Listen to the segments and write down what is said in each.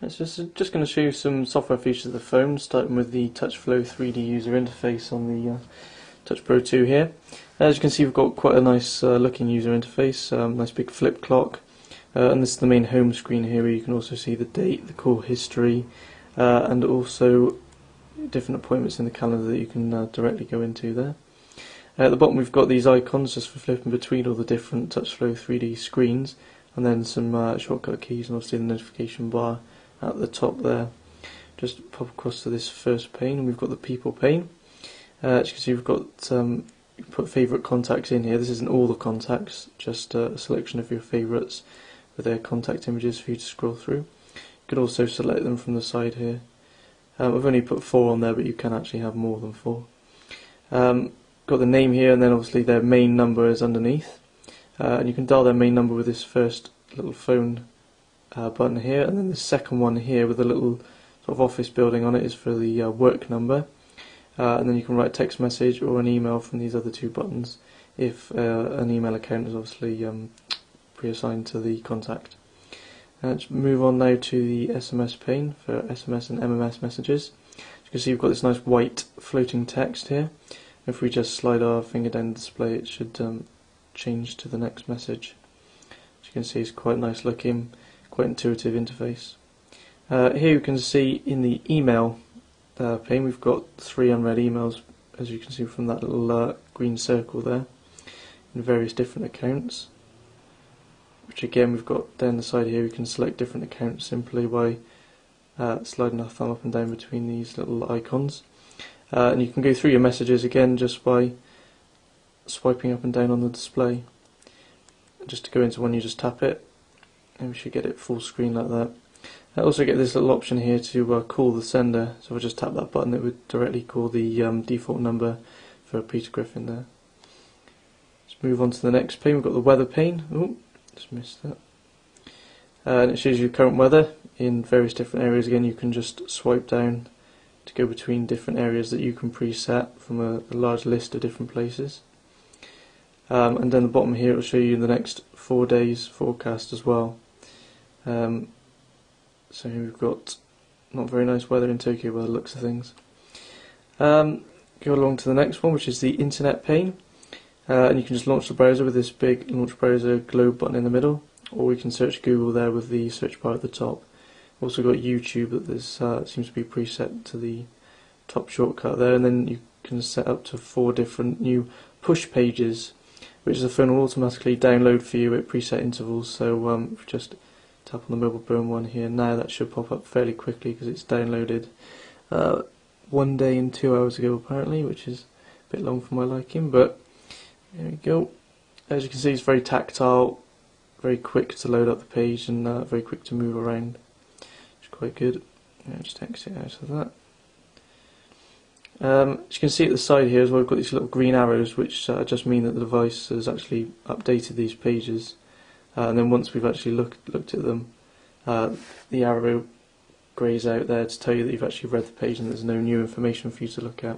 It's just just going to show you some software features of the phone, starting with the TouchFLO 3D user interface on the uh, Touch Pro 2 here. As you can see, we've got quite a nice uh, looking user interface, um, nice big flip clock, uh, and this is the main home screen here. Where you can also see the date, the call history, uh, and also different appointments in the calendar that you can uh, directly go into there. at the bottom, we've got these icons just for flipping between all the different TouchFLO 3D screens, and then some uh, shortcut keys, and obviously the notification bar at the top there. Just pop across to this first pane, and we've got the people pane. Uh, as you can see, we've got um, put favourite contacts in here. This isn't all the contacts, just uh, a selection of your favourites with their contact images for you to scroll through. You could also select them from the side here. Um, I've only put four on there, but you can actually have more than four. Um, got the name here, and then obviously their main number is underneath. Uh, and you can dial their main number with this first little phone uh, button here, and then the second one here with a little sort of office building on it is for the uh, work number. Uh, and then you can write text message or an email from these other two buttons if uh, an email account is obviously um, pre-assigned to the contact. let's move on now to the SMS pane for SMS and MMS messages. As you can see we've got this nice white floating text here. If we just slide our finger down the display it should um, change to the next message. As you can see it's quite nice looking quite intuitive interface. Uh, here you can see in the email uh, pane we've got three unread emails as you can see from that little uh, green circle there in various different accounts. Which again we've got down the side here we can select different accounts simply by uh, sliding our thumb up and down between these little icons. Uh, and you can go through your messages again just by swiping up and down on the display. Just to go into one you just tap it and we should get it full screen like that. I also get this little option here to uh, call the sender, so if I just tap that button it would directly call the um, default number for Peter Griffin there. Let's move on to the next pane, we've got the weather pane, oh, just missed that. Uh, and it shows you current weather in various different areas, again you can just swipe down to go between different areas that you can preset from a, a large list of different places. Um, and then the bottom here it will show you the next four days forecast as well. Um, so we've got not very nice weather in Tokyo by the looks of things. Um, go along to the next one, which is the internet pane. Uh, and you can just launch the browser with this big launch browser globe button in the middle, or we can search Google there with the search bar at the top. Also got YouTube that this uh, seems to be preset to the top shortcut there, and then you can set up to four different new push pages, which the phone will automatically download for you at preset intervals. So um, just tap on the mobile burn one here. Now that should pop up fairly quickly because it's downloaded uh, one day and two hours ago apparently which is a bit long for my liking but there we go. As you can see it's very tactile very quick to load up the page and uh, very quick to move around which is quite good. Yeah, just exit out of that. Um, as you can see at the side here as well we've got these little green arrows which uh, just mean that the device has actually updated these pages uh, and then once we've actually looked looked at them, uh, the arrow greys out there to tell you that you've actually read the page and there's no new information for you to look at.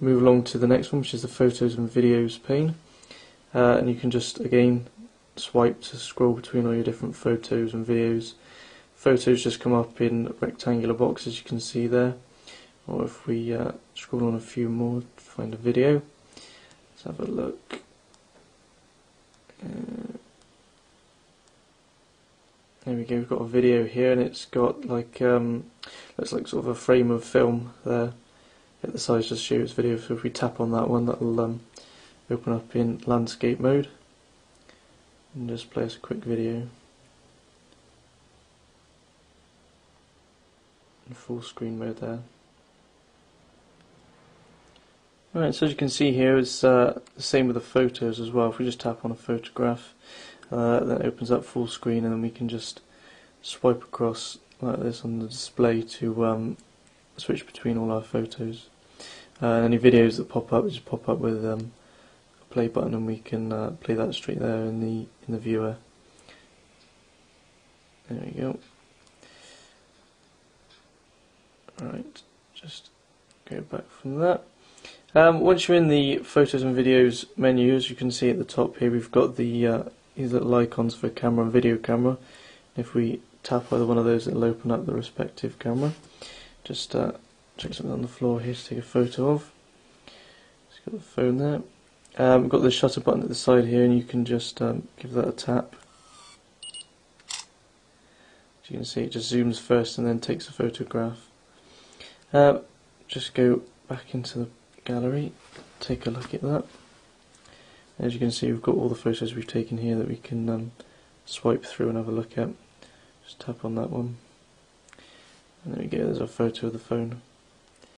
Move along to the next one, which is the photos and videos pane, uh, and you can just again swipe to scroll between all your different photos and videos. Photos just come up in rectangular boxes, you can see there. Or if we uh, scroll on a few more to find a video, let's have a look. Uh, there we go, we've got a video here and it's got like, um, looks like sort of a frame of film there. At the size just shows video, so if we tap on that one that'll um, open up in landscape mode. And just play us a quick video. In full screen mode there. Right, so as you can see here, it's uh, the same with the photos as well. If we just tap on a photograph, uh, then it opens up full screen and then we can just swipe across like this on the display to um, switch between all our photos. Uh, and any videos that pop up just pop up with um, a play button and we can uh, play that straight there in the in the viewer. There we go. Right, just go back from that. Um, once you're in the photos and videos menu, as you can see at the top here, we've got the uh, these little icons for camera and video camera. If we tap either one of those, it'll open up the respective camera. Just uh, check something on the floor here to take a photo of. Just got the phone there. Um, we've got the shutter button at the side here, and you can just um, give that a tap. As you can see, it just zooms first and then takes a photograph. Um, just go back into the gallery, take a look at that. As you can see, we've got all the photos we've taken here that we can um, swipe through and have a look at. Just tap on that one. And there we go, there's a photo of the phone.